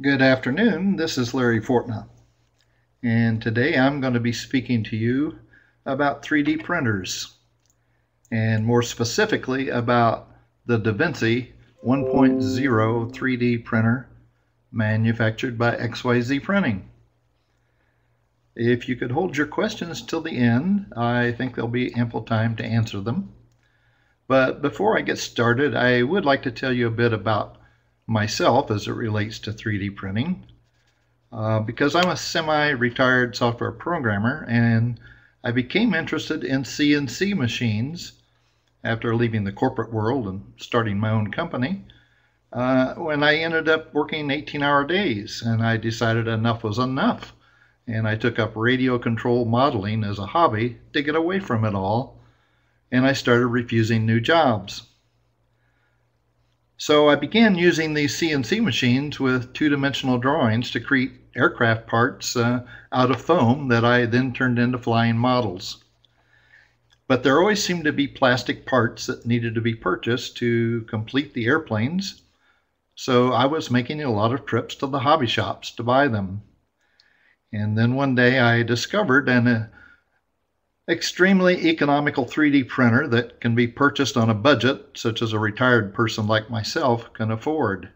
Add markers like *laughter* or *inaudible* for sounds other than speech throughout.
Good afternoon. This is Larry Fortna. And today I'm going to be speaking to you about 3D printers and more specifically about the DaVinci 1.0 3D printer manufactured by XYZ Printing. If you could hold your questions till the end, I think there'll be ample time to answer them. But before I get started, I would like to tell you a bit about myself as it relates to 3D printing. Uh, because I'm a semi-retired software programmer and I became interested in CNC machines after leaving the corporate world and starting my own company uh, when I ended up working 18 hour days and I decided enough was enough and I took up radio control modeling as a hobby to get away from it all and I started refusing new jobs. So I began using these CNC machines with two-dimensional drawings to create aircraft parts uh, out of foam that I then turned into flying models. But there always seemed to be plastic parts that needed to be purchased to complete the airplanes, so I was making a lot of trips to the hobby shops to buy them. And then one day I discovered an uh, extremely economical 3D printer that can be purchased on a budget, such as a retired person like myself can afford.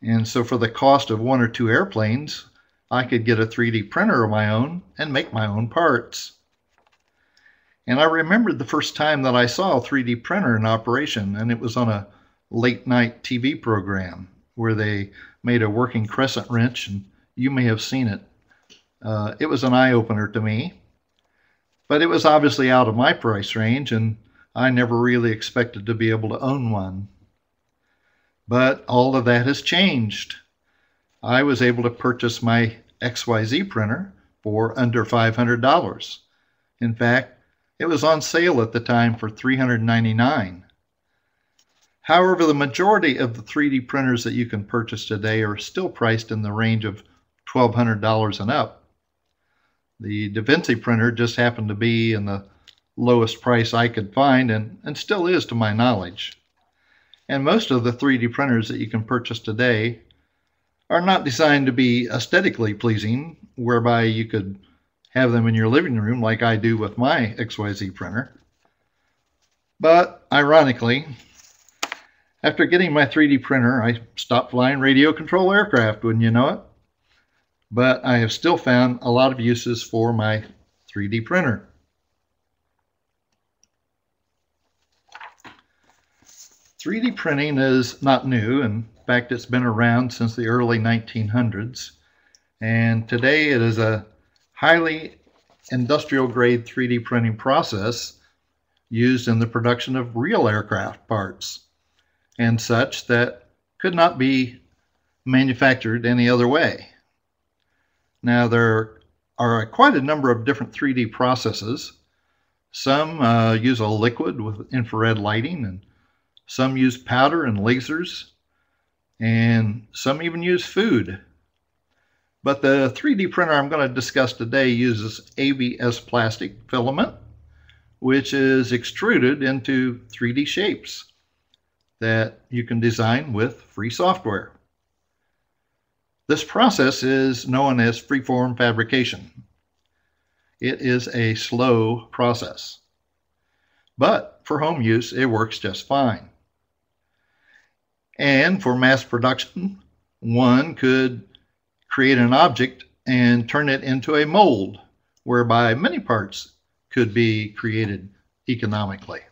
And so for the cost of one or two airplanes, I could get a 3D printer of my own and make my own parts. And I remembered the first time that I saw a 3D printer in operation, and it was on a late night TV program where they made a working crescent wrench, and you may have seen it. Uh, it was an eye opener to me but it was obviously out of my price range, and I never really expected to be able to own one. But all of that has changed. I was able to purchase my XYZ printer for under $500. In fact, it was on sale at the time for 399. However, the majority of the 3D printers that you can purchase today are still priced in the range of $1,200 and up. The DaVinci printer just happened to be in the lowest price I could find and, and still is to my knowledge. And most of the 3D printers that you can purchase today are not designed to be aesthetically pleasing, whereby you could have them in your living room like I do with my XYZ printer. But ironically, after getting my 3D printer, I stopped flying radio control aircraft, wouldn't you know it? But I have still found a lot of uses for my 3D printer. Three D printing is not new. In fact, it's been around since the early 1900s. And today it is a highly industrial grade 3D printing process used in the production of real aircraft parts and such that could not be manufactured any other way. Now, there are quite a number of different 3D processes. Some uh, use a liquid with infrared lighting, and some use powder and lasers, and some even use food. But the 3D printer I'm going to discuss today uses ABS plastic filament, which is extruded into 3D shapes that you can design with free software. This process is known as freeform fabrication. It is a slow process, but for home use, it works just fine. And for mass production, one could create an object and turn it into a mold, whereby many parts could be created economically.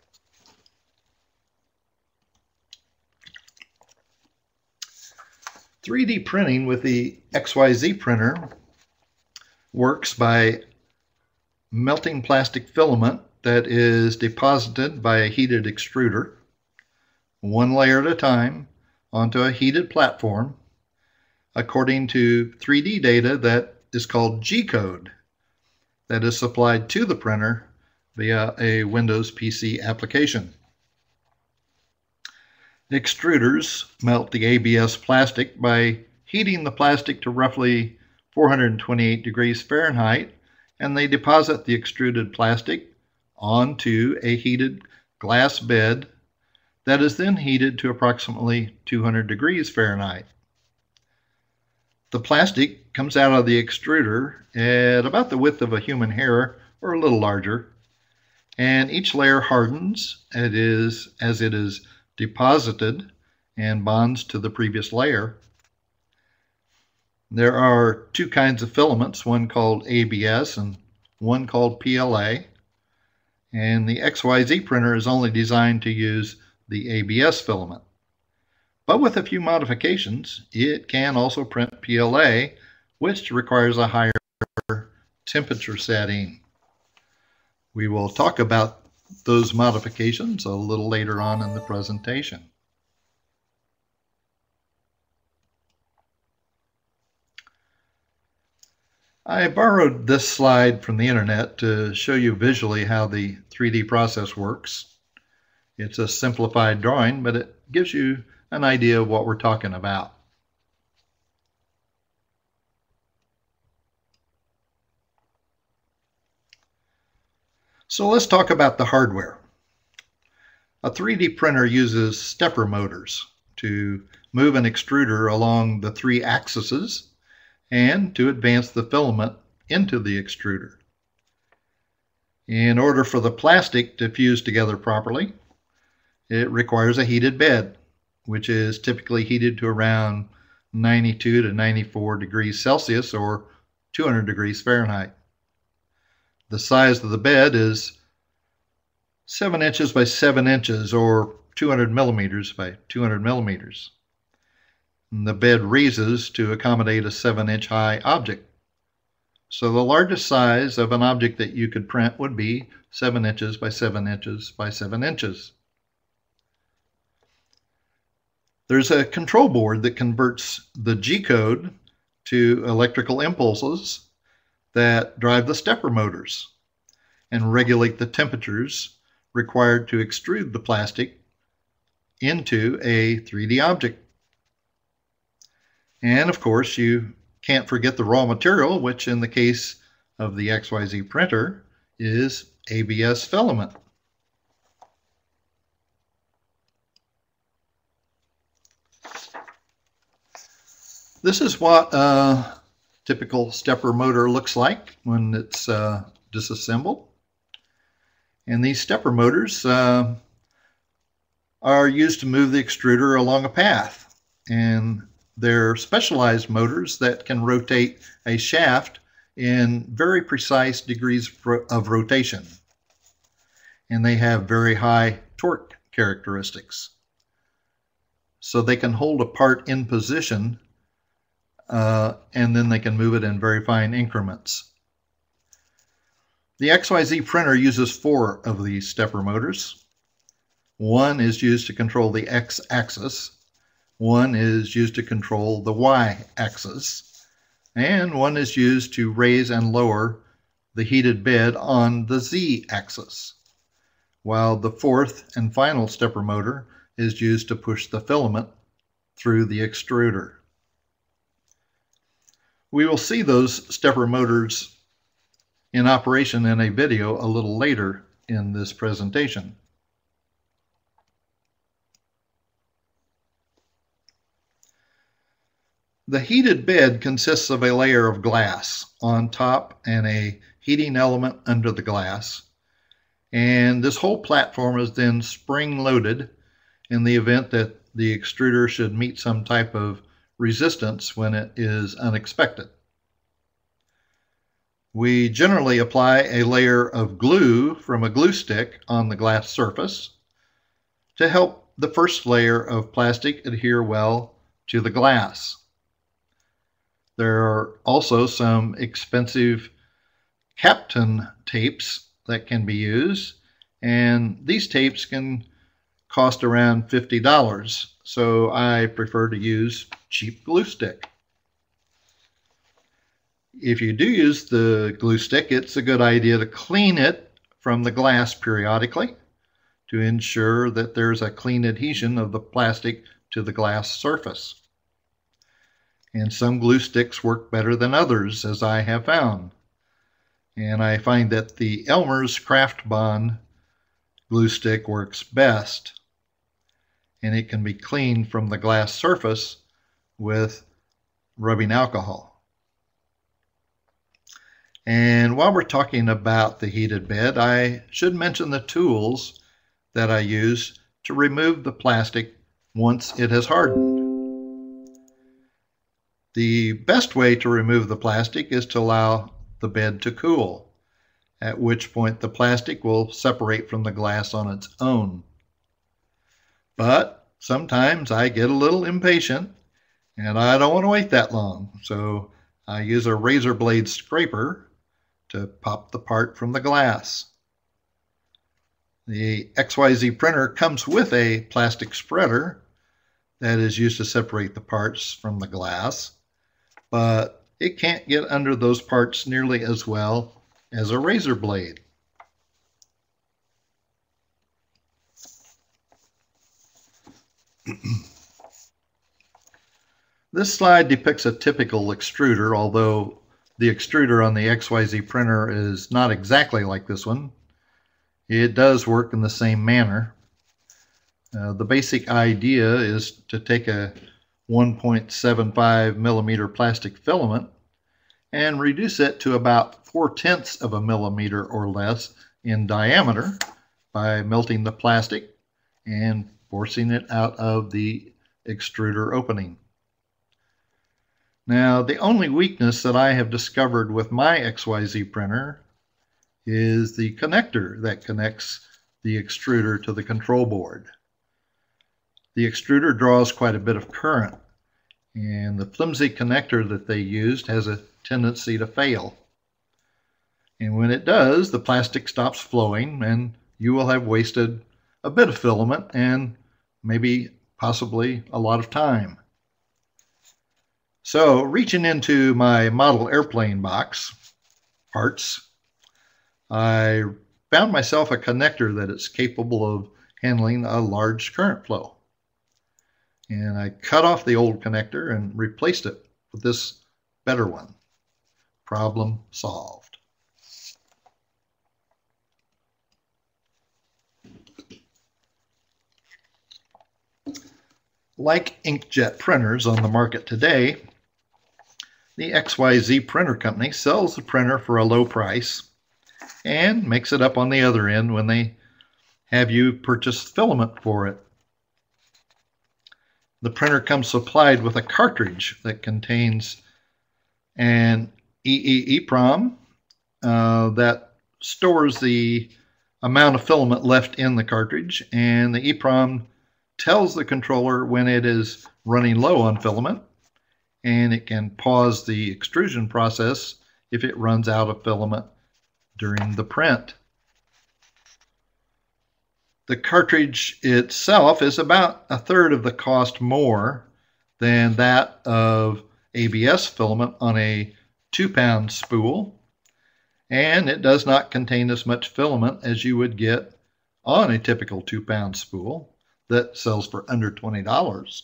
3D printing with the XYZ printer works by melting plastic filament that is deposited by a heated extruder, one layer at a time, onto a heated platform according to 3D data that is called G-code that is supplied to the printer via a Windows PC application. Extruders melt the ABS plastic by heating the plastic to roughly 428 degrees Fahrenheit, and they deposit the extruded plastic onto a heated glass bed that is then heated to approximately 200 degrees Fahrenheit. the plastic comes out of the extruder at about the width of a human hair or a little larger. And each layer hardens it is, as it is deposited and bonds to the previous layer. There are two kinds of filaments, one called ABS and one called PLA. And the XYZ printer is only designed to use the ABS filament. But with a few modifications, it can also print PLA, which requires a higher temperature setting. We will talk about those modifications a little later on in the presentation. I borrowed this slide from the internet to show you visually how the 3D process works. It's a simplified drawing, but it gives you an idea of what we're talking about. So let's talk about the hardware. A 3D printer uses stepper motors to move an extruder along the three axes and to advance the filament into the extruder. In order for the plastic to fuse together properly, it requires a heated bed, which is typically heated to around 92 to 94 degrees Celsius or 200 degrees Fahrenheit. The size of the bed is 7 inches by 7 inches or 200 millimeters by 200 millimeters. The bed raises to accommodate a 7 inch high object. So the largest size of an object that you could print would be 7 inches by 7 inches by 7 inches. There's a control board that converts the G code to electrical impulses that drive the stepper motors and regulate the temperatures required to extrude the plastic into a 3D object. And of course, you can't forget the raw material, which in the case of the XYZ printer is ABS filament. This is what a typical stepper motor looks like when it's uh, disassembled. And these stepper motors uh, are used to move the extruder along a path. And they're specialized motors that can rotate a shaft in very precise degrees of rotation. And they have very high torque characteristics. So they can hold a part in position uh, and then they can move it in very fine increments. The XYZ printer uses four of these stepper motors. One is used to control the X axis, one is used to control the y-axis, and one is used to raise and lower the heated bed on the z-axis, while the fourth and final stepper motor is used to push the filament through the extruder. We will see those stepper motors in operation in a video a little later in this presentation. The heated bed consists of a layer of glass on top and a heating element under the glass. And this whole platform is then spring loaded in the event that the extruder should meet some type of resistance when it is unexpected. We generally apply a layer of glue from a glue stick on the glass surface to help the first layer of plastic adhere well to the glass. There are also some expensive Kapton tapes that can be used, and these tapes can cost around $50, so I prefer to use cheap glue stick. If you do use the glue stick, it's a good idea to clean it from the glass periodically to ensure that there's a clean adhesion of the plastic to the glass surface and some glue sticks work better than others, as I have found. And I find that the Elmer's Craft Bond glue stick works best, and it can be cleaned from the glass surface with rubbing alcohol. And while we're talking about the heated bed, I should mention the tools that I use to remove the plastic once it has hardened. The best way to remove the plastic is to allow the bed to cool, at which point the plastic will separate from the glass on its own. But sometimes I get a little impatient and I don't want to wait that long, so I use a razor blade scraper to pop the part from the glass. The XYZ printer comes with a plastic spreader that is used to separate the parts from the glass, but it can't get under those parts nearly as well as a razor blade. *clears throat* this slide depicts a typical extruder, although the extruder on the XYZ printer is not exactly like this one. It does work in the same manner. Uh, the basic idea is to take a 1.75 millimeter plastic filament and reduce it to about 4 tenths of a millimeter or less in diameter by melting the plastic and forcing it out of the extruder opening. Now, the only weakness that I have discovered with my XYZ printer is the connector that connects the extruder to the control board. The extruder draws quite a bit of current, and the flimsy connector that they used has a tendency to fail. And when it does, the plastic stops flowing, and you will have wasted a bit of filament and maybe possibly a lot of time. So, reaching into my model airplane box parts, I found myself a connector that is capable of handling a large current flow. And I cut off the old connector and replaced it with this better one. Problem solved. Like inkjet printers on the market today, the XYZ printer company sells the printer for a low price and makes it up on the other end when they have you purchase filament for it. The printer comes supplied with a cartridge that contains an EEPROM uh, that stores the amount of filament left in the cartridge, and the EEPROM tells the controller when it is running low on filament, and it can pause the extrusion process if it runs out of filament during the print. The cartridge itself is about a third of the cost more than that of ABS filament on a two pound spool, and it does not contain as much filament as you would get on a typical two pound spool that sells for under $20.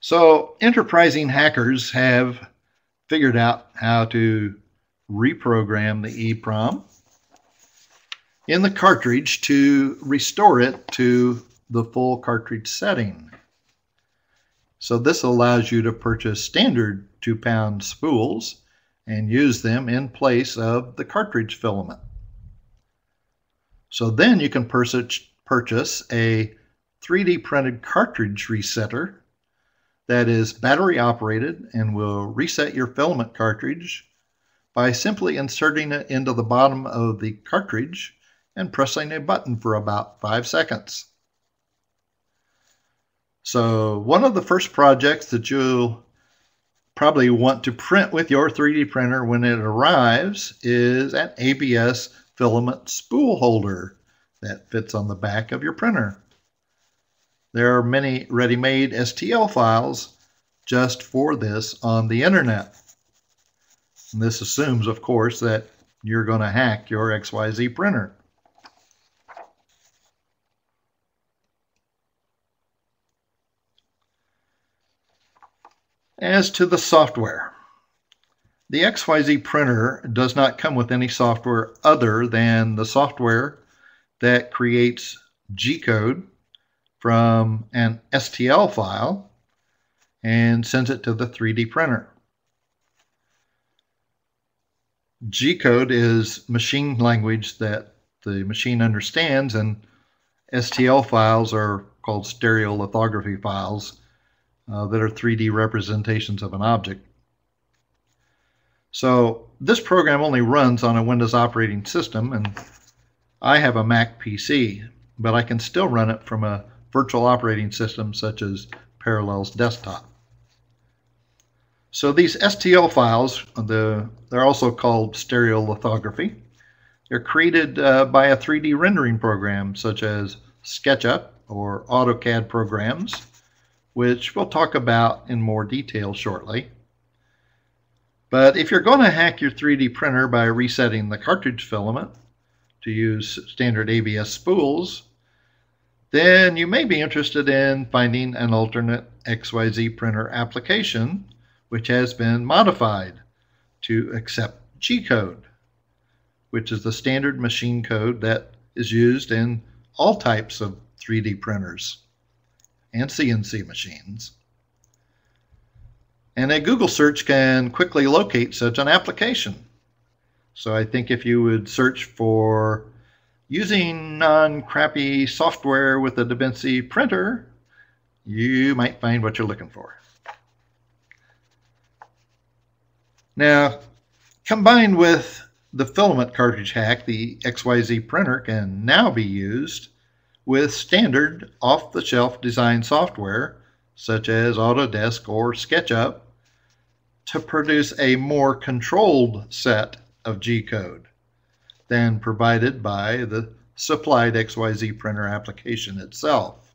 So, enterprising hackers have figured out how to reprogram the EEPROM in the cartridge to restore it to the full cartridge setting. So this allows you to purchase standard two pound spools and use them in place of the cartridge filament. So then you can purchase a 3D printed cartridge resetter that is battery operated and will reset your filament cartridge by simply inserting it into the bottom of the cartridge and pressing a button for about five seconds. So one of the first projects that you'll probably want to print with your 3D printer when it arrives is an ABS filament spool holder that fits on the back of your printer. There are many ready-made STL files just for this on the internet. And this assumes, of course, that you're going to hack your XYZ printer. As to the software, the XYZ printer does not come with any software other than the software that creates G-code from an STL file and sends it to the 3D printer. G code is machine language that the machine understands, and STL files are called stereolithography files uh, that are 3D representations of an object. So this program only runs on a Windows operating system, and I have a Mac PC, but I can still run it from a virtual operating system such as Parallels Desktop. So these STL files, the, they're also called stereolithography. They're created uh, by a 3D rendering program such as SketchUp or AutoCAD programs, which we'll talk about in more detail shortly. But if you're going to hack your 3D printer by resetting the cartridge filament to use standard ABS spools, then you may be interested in finding an alternate XYZ printer application which has been modified to accept G code, which is the standard machine code that is used in all types of 3D printers and CNC machines. And a Google search can quickly locate such an application. So I think if you would search for using non-crappy software with a DaVinci printer, you might find what you're looking for. Now, combined with the filament cartridge hack, the XYZ printer can now be used with standard off-the-shelf design software such as Autodesk or SketchUp to produce a more controlled set of G-code than provided by the supplied XYZ printer application itself,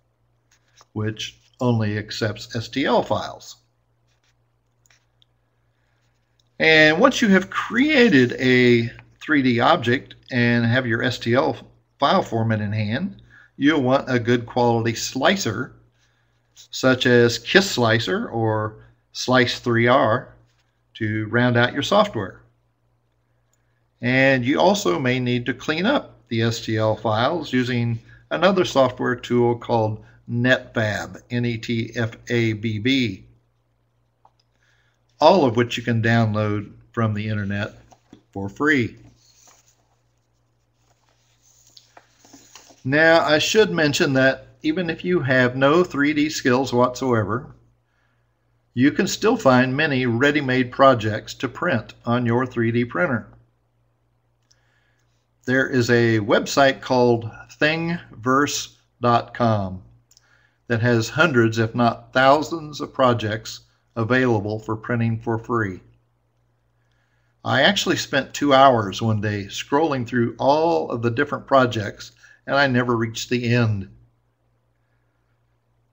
which only accepts STL files. And once you have created a 3D object and have your STL file format in hand, you'll want a good quality slicer, such as KISS Slicer or Slic3r, to round out your software. And you also may need to clean up the STL files using another software tool called Netfabb, N-E-T-F-A-B-B all of which you can download from the internet for free. Now, I should mention that even if you have no 3D skills whatsoever, you can still find many ready-made projects to print on your 3D printer. There is a website called Thingiverse.com that has hundreds, if not thousands, of projects available for printing for free. I actually spent two hours one day scrolling through all of the different projects and I never reached the end.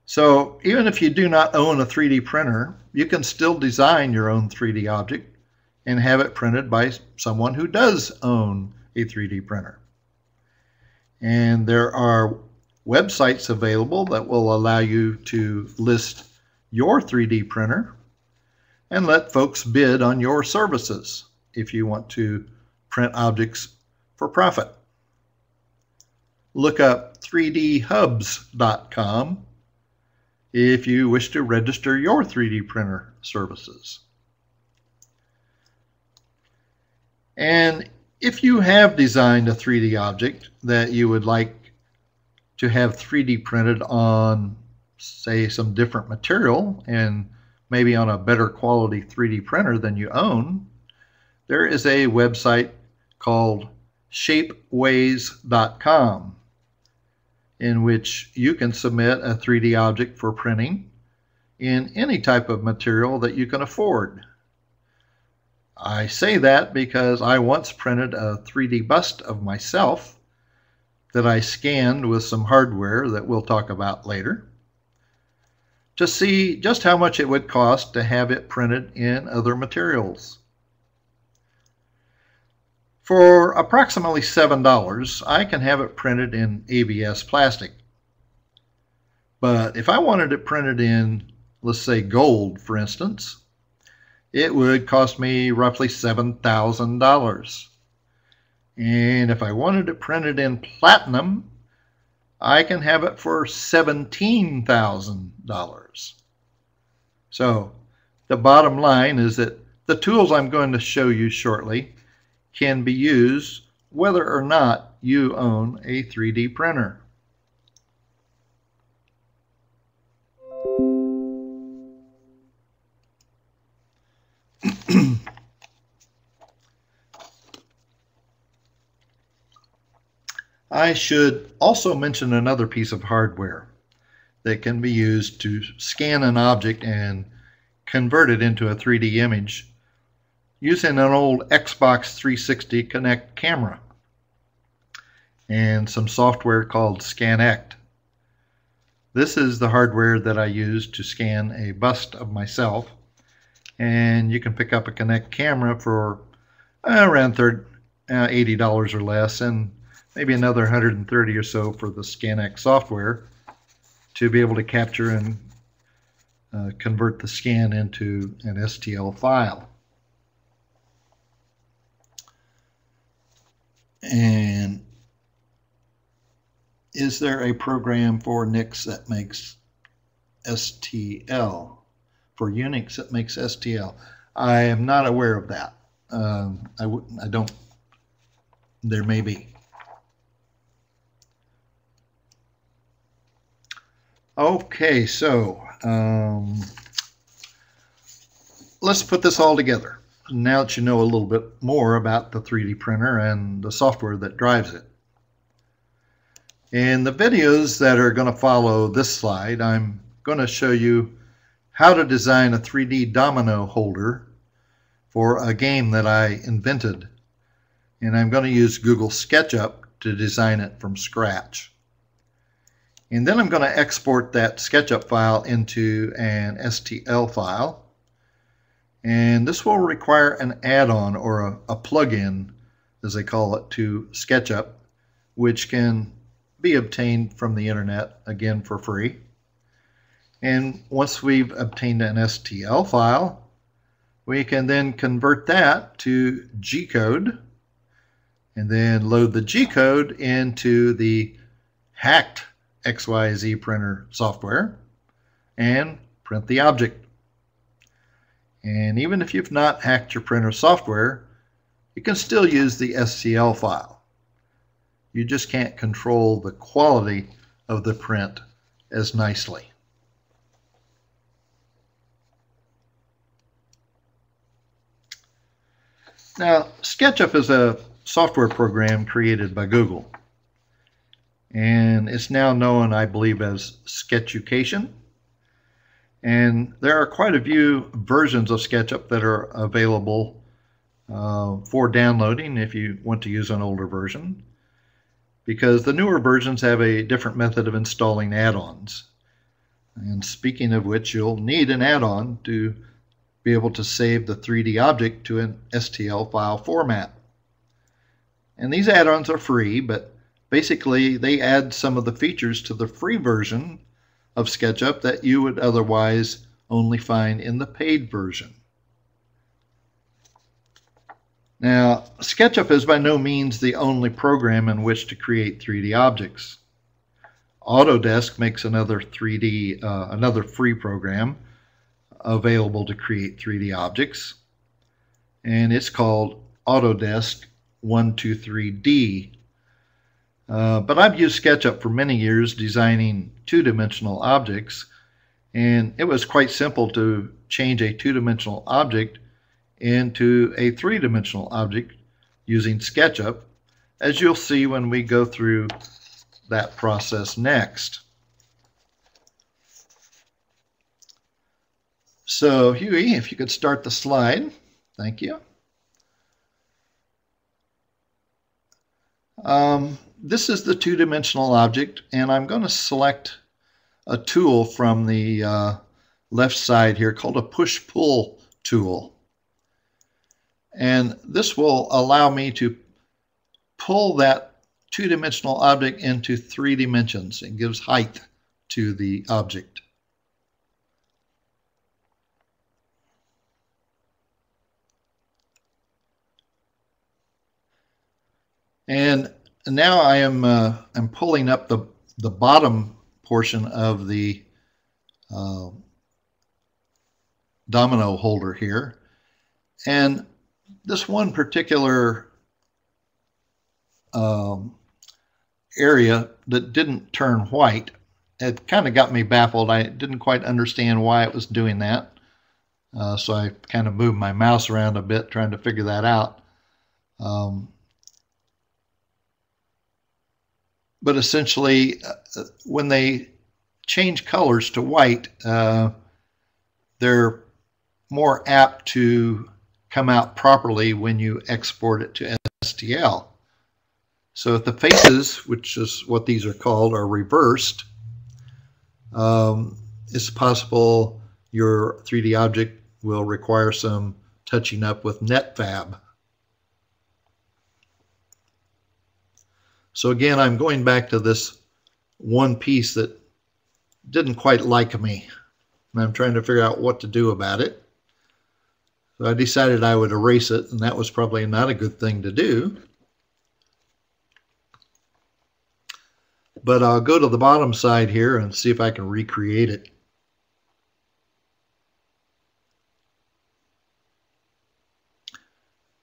So even if you do not own a 3D printer, you can still design your own 3D object and have it printed by someone who does own a 3D printer. And there are websites available that will allow you to list your 3D printer and let folks bid on your services if you want to print objects for profit. Look up 3dhubs.com if you wish to register your 3D printer services. And if you have designed a 3D object that you would like to have 3D printed on, say, some different material and maybe on a better quality 3D printer than you own, there is a website called shapeways.com in which you can submit a 3D object for printing in any type of material that you can afford. I say that because I once printed a 3D bust of myself that I scanned with some hardware that we'll talk about later to see just how much it would cost to have it printed in other materials. For approximately $7, I can have it printed in ABS plastic. But if I wanted it printed in, let's say gold, for instance, it would cost me roughly $7,000. And if I wanted it printed in platinum, I can have it for $17,000. So the bottom line is that the tools I'm going to show you shortly can be used whether or not you own a 3D printer. *clears throat* I should also mention another piece of hardware that can be used to scan an object and convert it into a 3D image using an old Xbox 360 Kinect camera and some software called Skanect. This is the hardware that I use to scan a bust of myself and you can pick up a Kinect camera for uh, around 30, uh, $80 or less and maybe another 130 or so for the Skanect software to be able to capture and uh, convert the scan into an STL file. And is there a program for Nix that makes STL? For Unix that makes STL? I am not aware of that. Um, I, I don't, there may be. Okay, so um, let's put this all together. Now that you know a little bit more about the 3D printer and the software that drives it. In the videos that are going to follow this slide, I'm going to show you how to design a 3D domino holder for a game that I invented. And I'm going to use Google SketchUp to design it from scratch. And then I'm going to export that SketchUp file into an STL file. And this will require an add-on or a, a plug-in, as they call it, to SketchUp, which can be obtained from the internet, again for free. And once we've obtained an STL file, we can then convert that to G-code and then load the G-code into the hacked XYZ printer software and print the object. And even if you've not hacked your printer software, you can still use the STL file. You just can't control the quality of the print as nicely. Now, SketchUp is a software program created by Google and it's now known, I believe, as Sketchucation. And there are quite a few versions of SketchUp that are available uh, for downloading if you want to use an older version, because the newer versions have a different method of installing add-ons. And speaking of which, you'll need an add-on to be able to save the 3D object to an STL file format. And these add-ons are free, but basically they add some of the features to the free version of SketchUp that you would otherwise only find in the paid version. Now, SketchUp is by no means the only program in which to create 3D objects. Autodesk makes another 3D, uh, another free program available to create 3D objects, and it's called Autodesk 123D uh, but I've used SketchUp for many years designing two-dimensional objects, and it was quite simple to change a two-dimensional object into a three-dimensional object using SketchUp, as you'll see when we go through that process next. So Huey, if you could start the slide. Thank you. Um, this is the two-dimensional object, and I'm going to select a tool from the uh, left side here called a push-pull tool. And this will allow me to pull that two-dimensional object into three dimensions. It gives height to the object. And now I am uh, I'm pulling up the the bottom portion of the uh, domino holder here. And this one particular um, area that didn't turn white, it kind of got me baffled. I didn't quite understand why it was doing that. Uh, so I kind of moved my mouse around a bit trying to figure that out. Um, but essentially, uh, when they change colors to white, uh, they're more apt to come out properly when you export it to STL. So if the faces, which is what these are called, are reversed, um, it's possible your 3D object will require some touching up with Netfabb. So again, I'm going back to this one piece that didn't quite like me. And I'm trying to figure out what to do about it. So I decided I would erase it, and that was probably not a good thing to do. But I'll go to the bottom side here and see if I can recreate it.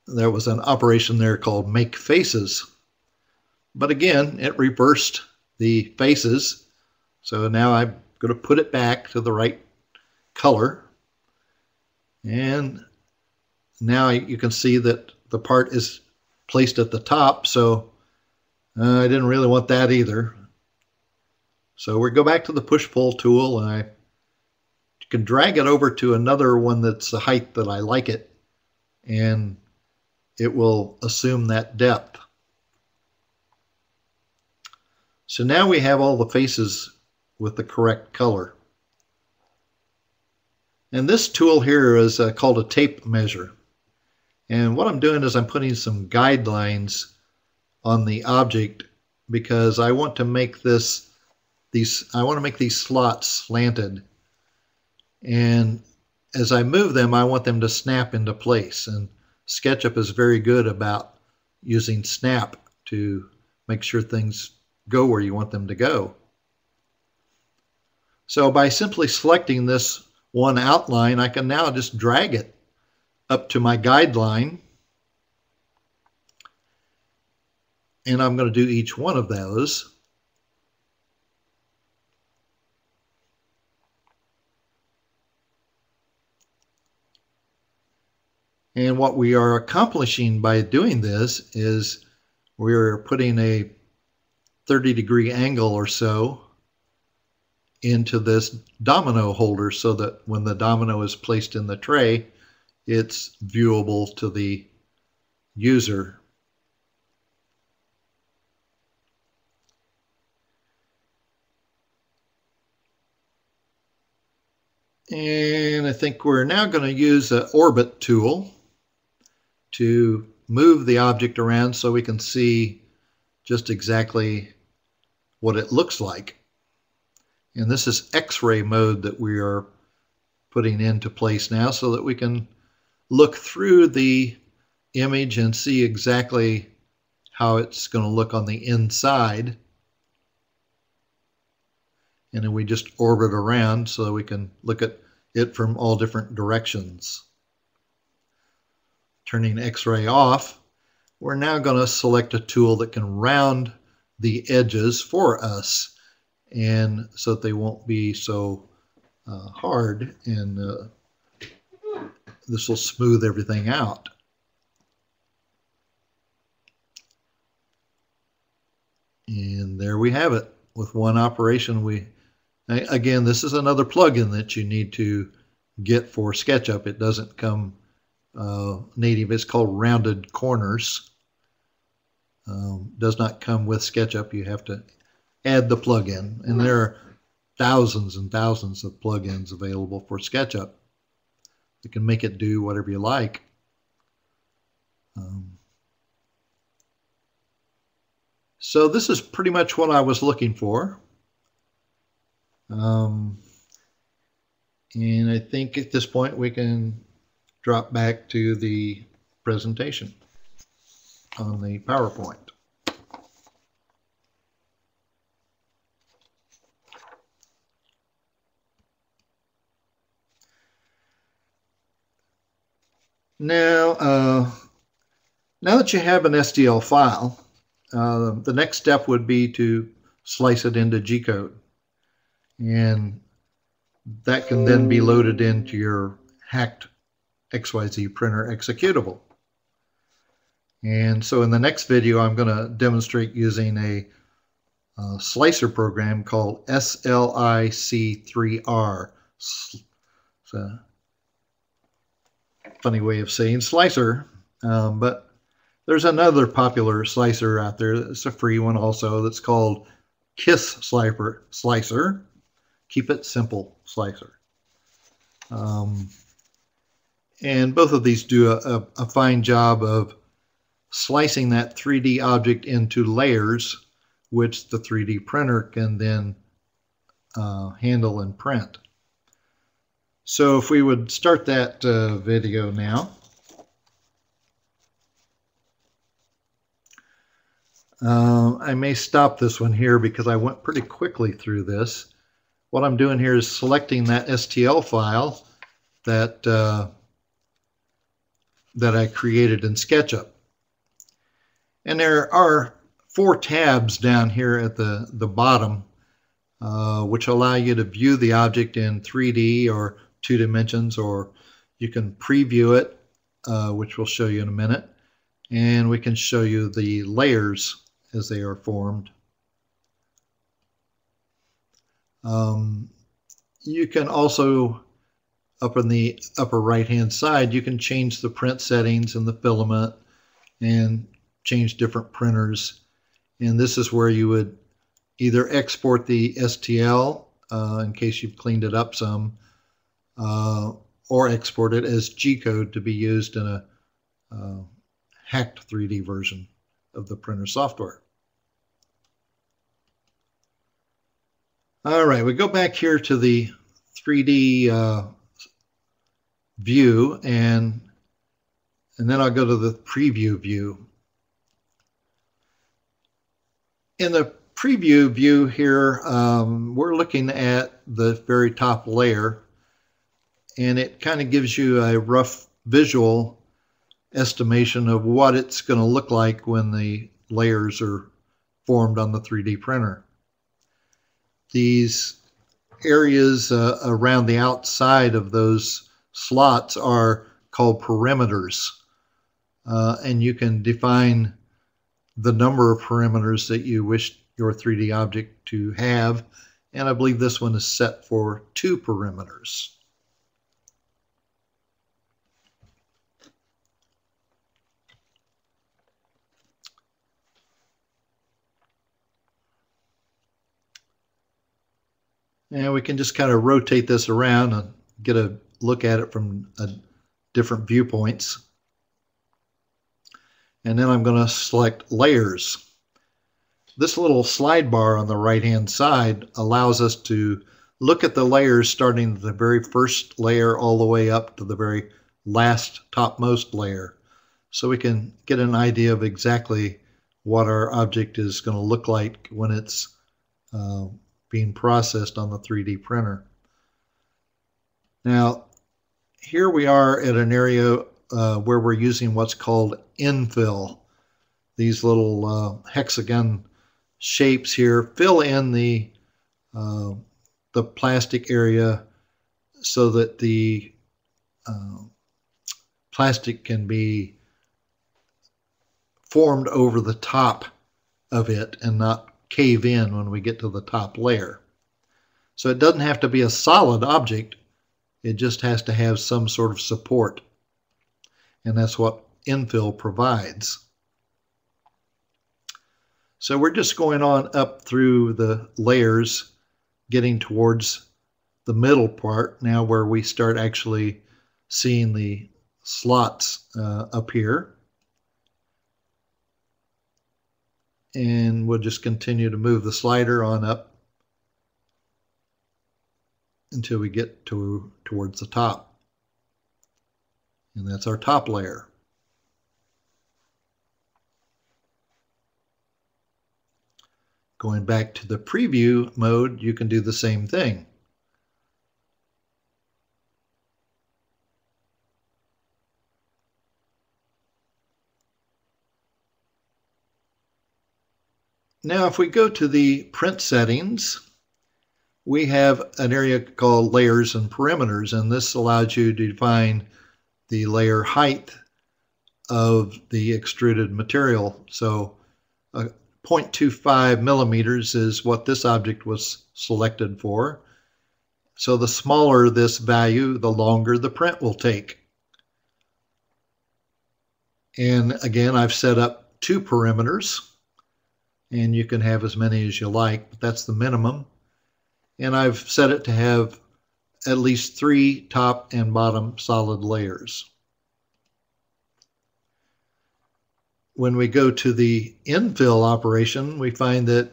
There was an operation there called make faces. But again, it reversed the faces. So now I'm going to put it back to the right color. And now you can see that the part is placed at the top, so uh, I didn't really want that either. So we go back to the push-pull tool, and I can drag it over to another one that's the height that I like it, and it will assume that depth. So now we have all the faces with the correct color. And this tool here is uh, called a tape measure. And what I'm doing is I'm putting some guidelines on the object because I want to make this these I want to make these slots slanted. And as I move them, I want them to snap into place. And SketchUp is very good about using snap to make sure things go where you want them to go. So by simply selecting this one outline, I can now just drag it up to my guideline. And I'm going to do each one of those. And what we are accomplishing by doing this is we're putting a 30 degree angle or so into this domino holder so that when the domino is placed in the tray, it's viewable to the user. And I think we're now going to use the orbit tool to move the object around so we can see just exactly what it looks like. And this is X-ray mode that we are putting into place now so that we can look through the image and see exactly how it's going to look on the inside. And then we just orbit around so that we can look at it from all different directions. Turning X-ray off, we're now going to select a tool that can round the edges for us and so that they won't be so uh, hard and uh, this will smooth everything out. And there we have it. With one operation, we again, this is another plugin that you need to get for SketchUp. It doesn't come uh, native. It's called Rounded Corners. Um, does not come with SketchUp. You have to add the plugin, and there are thousands and thousands of plugins available for SketchUp. You can make it do whatever you like. Um, so this is pretty much what I was looking for. Um, and I think at this point we can drop back to the presentation on the PowerPoint. Now, uh, now that you have an STL file, uh, the next step would be to slice it into G-code. And that can then be loaded into your hacked XYZ printer executable. And so in the next video, I'm going to demonstrate using a, a slicer program called SLIC3R. It's a funny way of saying slicer, um, but there's another popular slicer out there. It's a free one also that's called KISS Slicer. Slicer. Keep it simple slicer. Um, and both of these do a, a, fine job of slicing that 3D object into layers, which the 3D printer can then uh, handle and print. So if we would start that uh, video now. Uh, I may stop this one here because I went pretty quickly through this. What I'm doing here is selecting that STL file that uh, that I created in SketchUp. And there are four tabs down here at the, the bottom uh, which allow you to view the object in 3D or two dimensions or you can preview it uh, which we'll show you in a minute and we can show you the layers as they are formed. Um, you can also, up in the upper right hand side, you can change the print settings and the filament and change different printers. And this is where you would either export the STL uh, in case you've cleaned it up some, uh, or export it as G-code to be used in a uh, hacked 3D version of the printer software. All right, we go back here to the 3D uh, view and and then I'll go to the preview view. In the preview view here, um, we're looking at the very top layer and it kind of gives you a rough visual estimation of what it's going to look like when the layers are formed on the 3D printer these areas uh, around the outside of those slots are called perimeters. Uh, and you can define the number of perimeters that you wish your 3D object to have. And I believe this one is set for two perimeters. And we can just kind of rotate this around and get a look at it from uh, different viewpoints. And then I'm going to select layers. This little slide bar on the right hand side allows us to look at the layers starting the very first layer all the way up to the very last topmost layer. So we can get an idea of exactly what our object is going to look like when it's uh, being processed on the 3D printer. Now, here we are at an area uh, where we're using what's called infill. These little uh, hexagon shapes here fill in the uh, the plastic area so that the uh, plastic can be formed over the top of it and not cave in when we get to the top layer. So it doesn't have to be a solid object. It just has to have some sort of support. And that's what infill provides. So we're just going on up through the layers, getting towards the middle part now where we start actually seeing the slots uh, appear. and we'll just continue to move the slider on up until we get to towards the top and that's our top layer. Going back to the preview mode, you can do the same thing. Now, if we go to the print settings, we have an area called layers and perimeters, and this allows you to define the layer height of the extruded material. So uh, 0.25 millimeters is what this object was selected for. So the smaller this value, the longer the print will take. And again, I've set up two perimeters and you can have as many as you like, but that's the minimum. And I've set it to have at least three top and bottom solid layers. When we go to the infill operation, we find that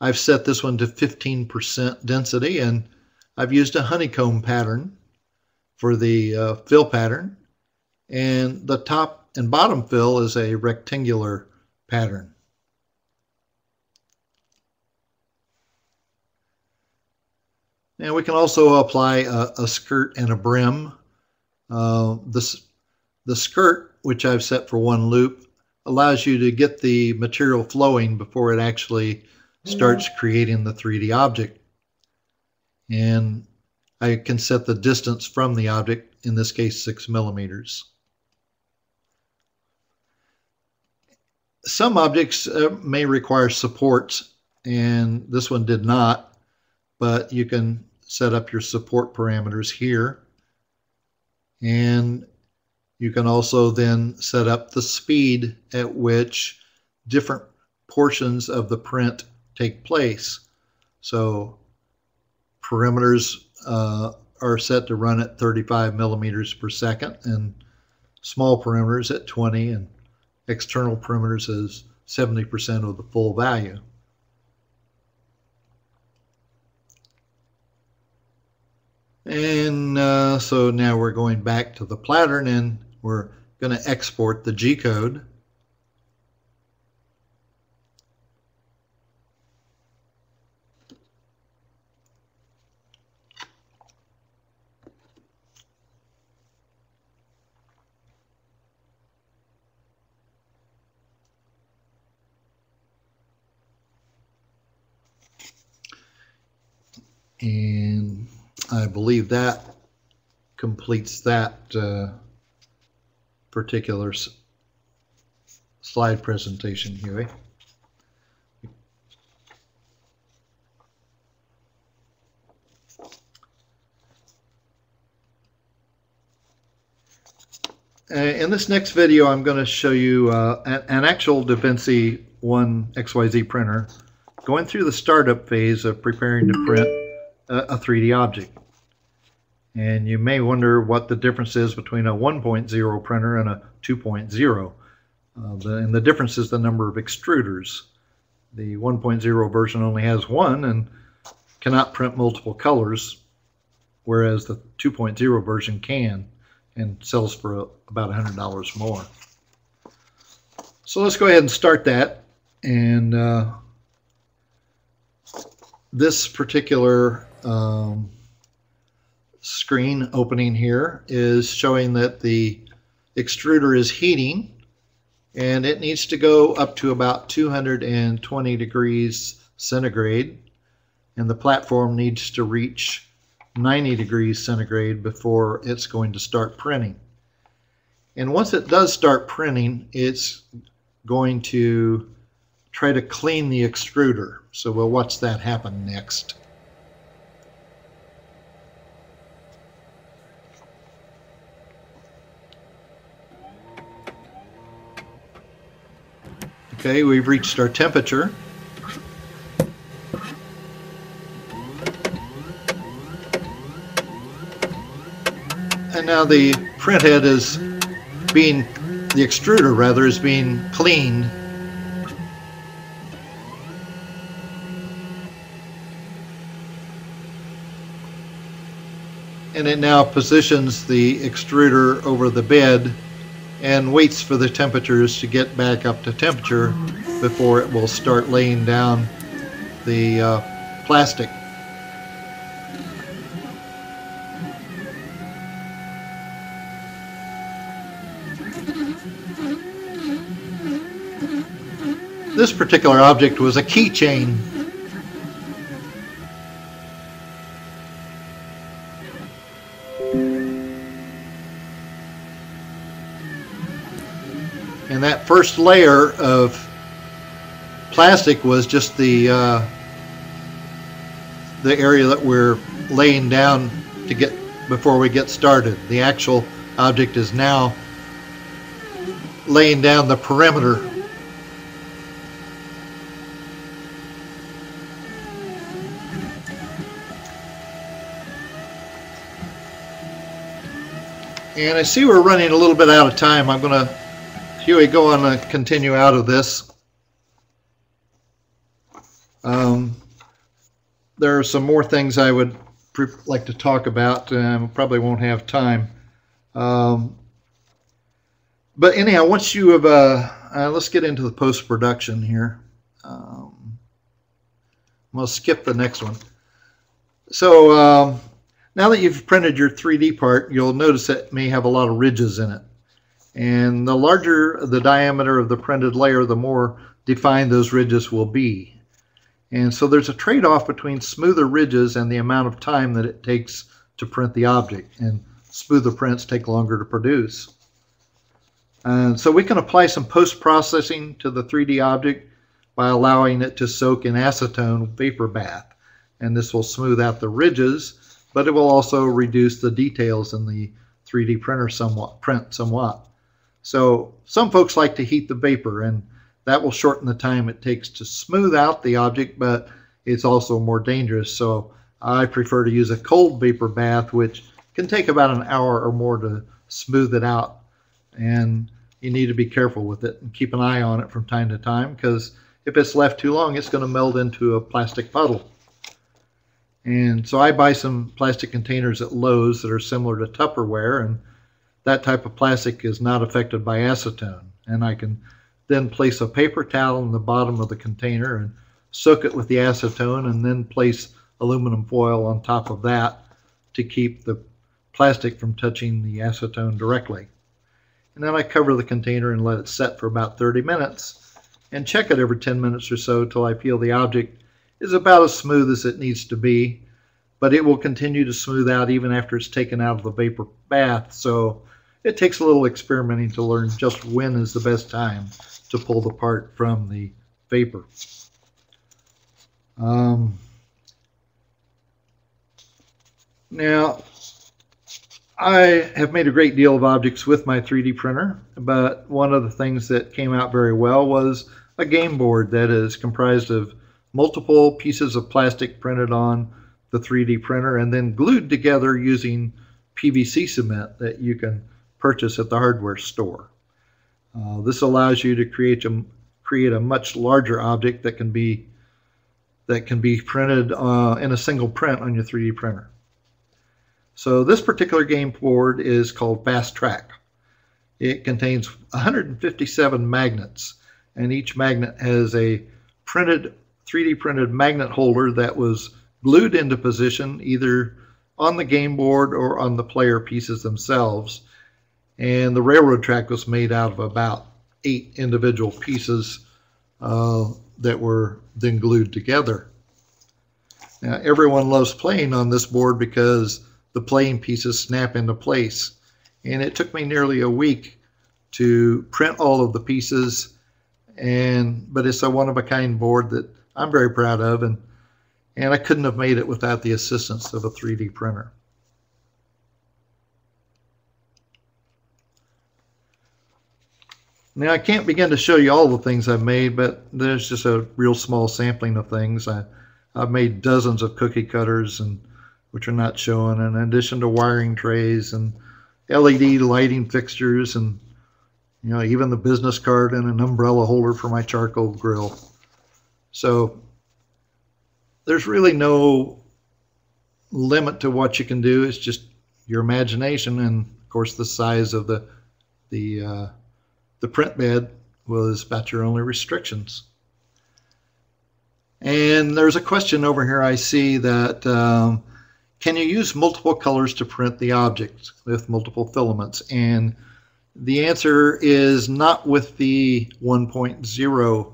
I've set this one to 15% density and I've used a honeycomb pattern for the uh, fill pattern and the top and bottom fill is a rectangular pattern. And we can also apply a, a skirt and a brim. Uh, this, the skirt, which I've set for one loop, allows you to get the material flowing before it actually starts creating the 3D object. And I can set the distance from the object, in this case, six millimeters. Some objects uh, may require supports, and this one did not but you can set up your support parameters here. And you can also then set up the speed at which different portions of the print take place. So perimeters uh, are set to run at 35 millimeters per second and small perimeters at 20 and external perimeters is 70% of the full value. And uh, so now we're going back to the pattern and we're going to export the G code. And I believe that completes that uh, particular slide presentation, Huey. Uh, in this next video, I'm going to show you uh, an, an, actual DaVinci 1 XYZ printer going through the startup phase of preparing to print a 3D object. And you may wonder what the difference is between a 1.0 printer and a 2.0. Uh, the, and the difference is the number of extruders. The 1.0 version only has one and cannot print multiple colors, whereas the 2.0 version can and sells for a, about $100 more. So let's go ahead and start that. And uh, this particular um, screen opening here is showing that the extruder is heating and it needs to go up to about 220 degrees centigrade and the platform needs to reach 90 degrees centigrade before it's going to start printing. And once it does start printing, it's going to try to clean the extruder. So we'll watch that happen next. Okay, we've reached our temperature. And now the printhead is being, the extruder rather, is being cleaned. And it now positions the extruder over the bed and waits for the temperatures to get back up to temperature before it will start laying down the uh, plastic. this particular object was a keychain. First layer of plastic was just the uh, the area that we're laying down to get before we get started. The actual object is now laying down the perimeter And I see we're running a little bit out of time. I'm going to, Huey, go on and continue out of this. Um, there are some more things I would like to talk about. Um, probably won't have time. Um, but anyhow, once you have, uh, uh, let's get into the post-production here. Um, to skip the next one. So um, now that you've printed your 3D part, you'll notice it may have a lot of ridges in it. And the larger the diameter of the printed layer, the more defined those ridges will be. And so there's a trade-off between smoother ridges and the amount of time that it takes to print the object. And smoother prints take longer to produce. And so we can apply some post-processing to the 3D object by allowing it to soak in acetone vapor bath. And this will smooth out the ridges but it will also reduce the details in the 3D printer somewhat, print somewhat. So some folks like to heat the vapor and that will shorten the time it takes to smooth out the object, but it's also more dangerous. So I prefer to use a cold vapor bath, which can take about an hour or more to smooth it out. And you need to be careful with it and keep an eye on it from time to time because if it's left too long, it's going to melt into a plastic puddle. And so I buy some plastic containers at Lowe's that are similar to Tupperware, and that type of plastic is not affected by acetone. And I can then place a paper towel in the bottom of the container and soak it with the acetone, and then place aluminum foil on top of that to keep the plastic from touching the acetone directly. And then I cover the container and let it set for about 30 minutes and check it every 10 minutes or so till I feel the object is about as smooth as it needs to be, but it will continue to smooth out even after it's taken out of the vapor bath. So it takes a little experimenting to learn just when is the best time to pull the part from the vapor. Um, now, I have made a great deal of objects with my 3D printer, but one of the things that came out very well was a game board that is comprised of multiple pieces of plastic printed on the 3D printer and then glued together using PVC cement that you can purchase at the hardware store. Uh, this allows you to create a, create a much larger object that can be that can be printed uh, in a single print on your 3D printer. So this particular game board is called Fast Track. It contains 157 magnets and each magnet has a printed 3D printed magnet holder that was glued into position either on the game board or on the player pieces themselves. And the railroad track was made out of about eight individual pieces uh, that were then glued together. Now, everyone loves playing on this board because the playing pieces snap into place. And it took me nearly a week to print all of the pieces and but it's a one-of-a-kind board that I'm very proud of, and and I couldn't have made it without the assistance of a 3D printer. Now I can't begin to show you all the things I've made, but there's just a real small sampling of things. I, I've made dozens of cookie cutters, and which are not shown, in addition to wiring trays and LED lighting fixtures, and you know even the business card and an umbrella holder for my charcoal grill. So there's really no limit to what you can do. It's just your imagination, and of course, the size of the the uh, the print bed was about your only restrictions. And there's a question over here. I see that um, can you use multiple colors to print the object with multiple filaments? And the answer is not with the 1.0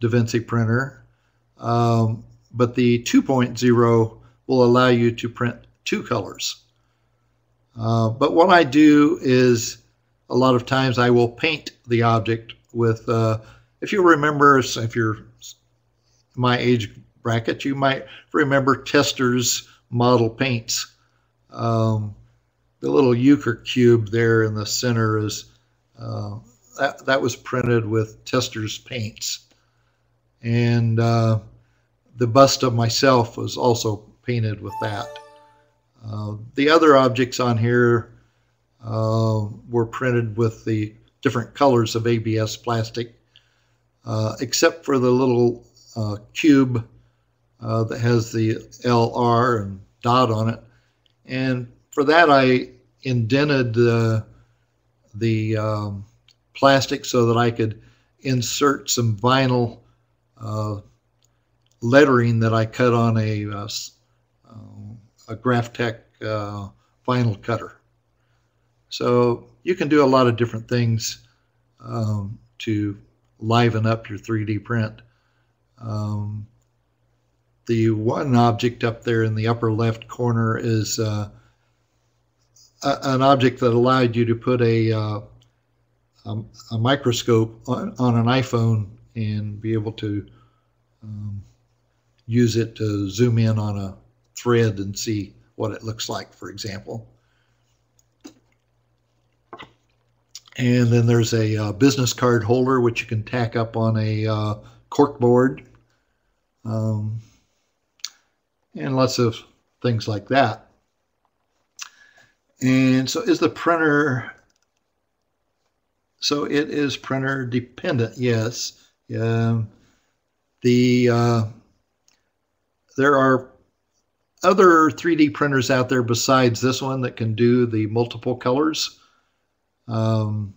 DaVinci printer, um, but the 2.0 will allow you to print two colors. Uh, but what I do is a lot of times I will paint the object with, uh, if you remember, if you're my age bracket, you might remember Testors model paints. Um, the little euchre cube there in the center is uh, that, that was printed with Testors paints. And uh, the bust of myself was also painted with that. Uh, the other objects on here were printed with the different colors of ABS plastic, uh, except for the little uh, cube uh, that has the LR and dot on it. And for that, I indented the, the um, plastic so that I could insert some vinyl uh, lettering that I cut on a, uh, a Graphtec uh, vinyl cutter. So you can do a lot of different things um, to liven up your 3D print. Um, the one object up there in the upper left corner is uh, a, an object that allowed you to put a, uh, a, a, microscope on, on, an iPhone and be able to um, use it to zoom in on a thread and see what it looks like, for example. And then there's a uh, business card holder, which you can tack up on a uh, cork board. Um, and lots of things like that. And so is the printer, so it is printer dependent, yes. Um, the uh, There are other 3D printers out there besides this one that can do the multiple colors. Um,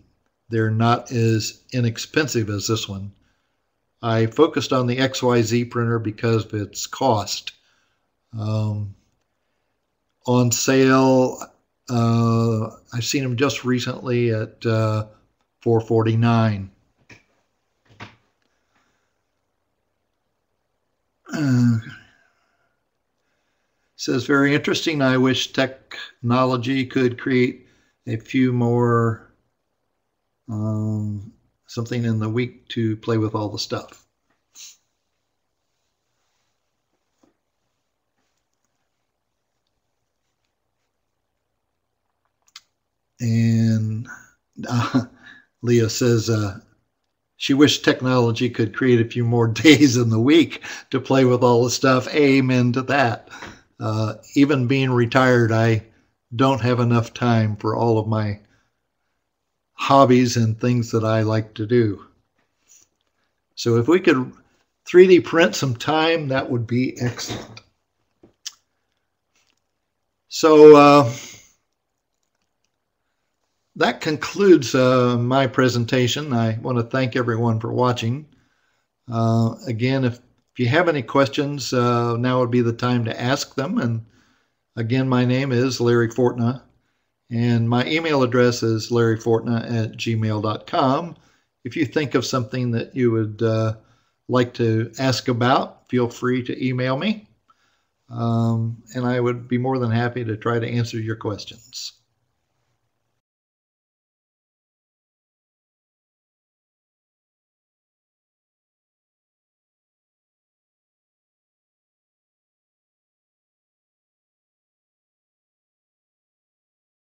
they're not as inexpensive as this one. I focused on the XYZ printer because of its cost. Um, on sale, uh, I've seen them just recently at uh, 449. Uh, says very interesting. I wish technology could create a few more um, something in the week to play with all the stuff. And uh, *laughs* Leah says uh, she wished technology could create a few more *laughs* days in the week to play with all the stuff. Amen to that. Uh, even being retired, I don't have enough time for all of my hobbies and things that I like to do. So if we could 3D print some time, that would be excellent. So uh, that concludes uh, my presentation. I want to thank everyone for watching. Uh, again, if, if you have any questions, uh, now would be the time to ask them. And again, my name is Larry Fortna. And my email address is larryfortna at gmail.com. If you think of something that you would uh, like to ask about, feel free to email me. Um, and I would be more than happy to try to answer your questions.